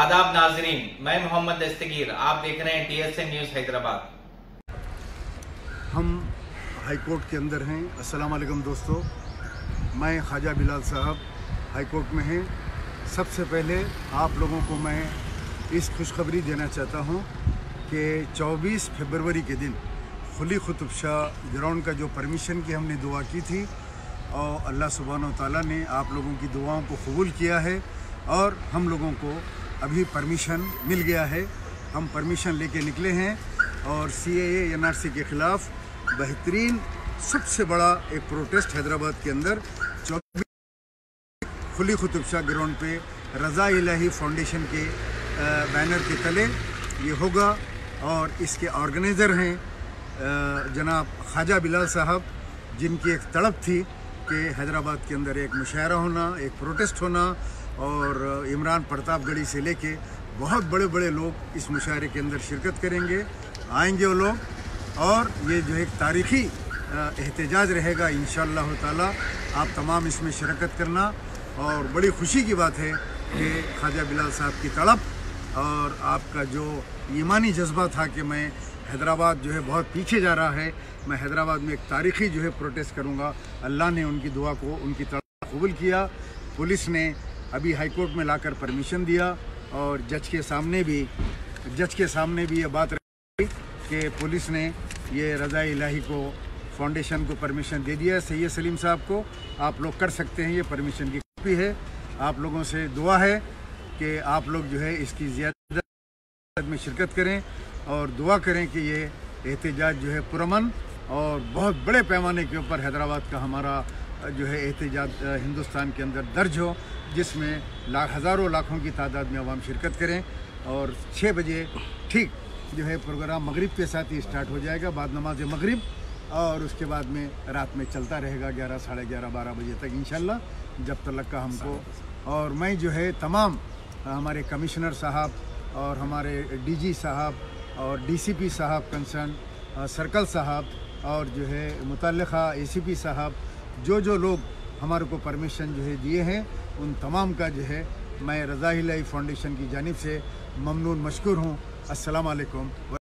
آداب ناظرین، میں محمد دستگیر، آپ دیکھ رہے ہیں T S A news Hyderabad. ہم ہائی کورٹ کے اندر ہیں۔ السلام علیکم دوستو، میں خواجہ بلال صاحب ہائی کورٹ میں ہیں۔ سب سے پہلے آپ لوگوں کو میں اس خوشخبری دینا چاہتا ہوں کہ چوبیس فبروری کے دن خلی قطب شاہ گراؤنڈ کا جو پرمیشن کی ہم نے دعا کی تھی، اور اللہ سبحانہ و تعالیٰ نے آپ لوگوں کی دعاؤں کو قبول کیا ہے، اور ہم لوگوں کو ابھی پرمیشن مل گیا ہے۔ ہم پرمیشن لے کے نکلے ہیں اور سی اے اے این آر سی کے خلاف بہترین سب سے بڑا ایک پروٹیسٹ حیدرآباد کے اندر چوبیس کھلی خطب شاہ گراؤنڈ پہ رضا الہی فاؤنڈیشن کے بینر کے تلے یہ ہوگا اور اس کے آرگنائزر ہیں جناب خواجہ بلال صاحب، جن کی ایک تڑپ تھی۔ کہ حیدرآباد کے اندر ایک مشاعرہ ہونا، ایک پروٹیسٹ ہونا اور عمران پرتاپ گڑھی سے لے کے بہت بڑے بڑے لوگ اس مشاعرے کے اندر شرکت کریں گے، آئیں گے وہ لوگ اور یہ جو ایک تاریخی احتجاج رہے گا انشاءاللہ تعالی، آپ تمام اس میں شرکت کرنا اور بڑی خوشی کی بات ہے کہ خواجہ بلال صاحب کی تڑپ اور آپ کا جو ایمانی جذبہ تھا کہ میں حیدرآباد جو ہے بہت پیچھے جا رہا ہے، میں حیدرآباد میں ایک تاریخی جو ہے پروٹیسٹ کروں گا۔ اللہ نے ان کی دعا کو ان کی طرح قبول کیا۔ پولیس نے ابھی ہائی کورٹ میں لا کر پرمیشن دیا اور جج کے سامنے بھی، جج کے سامنے بھی یہ بات رہی کہ پولیس نے یہ رضا الہی کو، فاؤنڈیشن کو پرمیشن دے دیا ہے، سید سلیم صاحب کو۔ آپ لوگ کر سکتے ہیں، یہ پرمیشن کی کاپی ہے۔ آپ لوگوں سے دعا ہے۔ کہ آپ لوگ جو ہے اس کی زیادہ میں شرکت کریں اور دعا کریں کہ یہ احتجاج جو ہے پرامن اور بہت بڑے پیمانے کے اوپر حیدرآباد کا ہمارا جو ہے احتجاج ہندوستان کے اندر درج ہو جس میں لاکھ ہزاروں لاکھوں کی تعداد میں عوام شرکت کریں اور چھ بجے ٹھیک جو ہے پروگرام مغرب کے ساتھ ہی اسٹارٹ ہو جائے گا بعد نماز مغرب اور اس کے بعد میں رات میں چلتا رہے گا گیارہ ساڑھے گیارہ بارہ بجے تک انشاءاللہ جب تک کا ہم کو اور میں جو ہے تمام ہمارے کمشنر صاحب اور ہمارے ڈی جی صاحب اور ڈی سی پی صاحب کنسرن سرکل صاحب اور جو ہے متعلقہ اے سی پی صاحب، جو جو لوگ ہمارے کو پرمیشن جو ہے دیے ہیں، ان تمام کا جو ہے میں رضا الہی فاؤنڈیشن کی جانب سے ممنون مشکور ہوں۔ السلام علیکم۔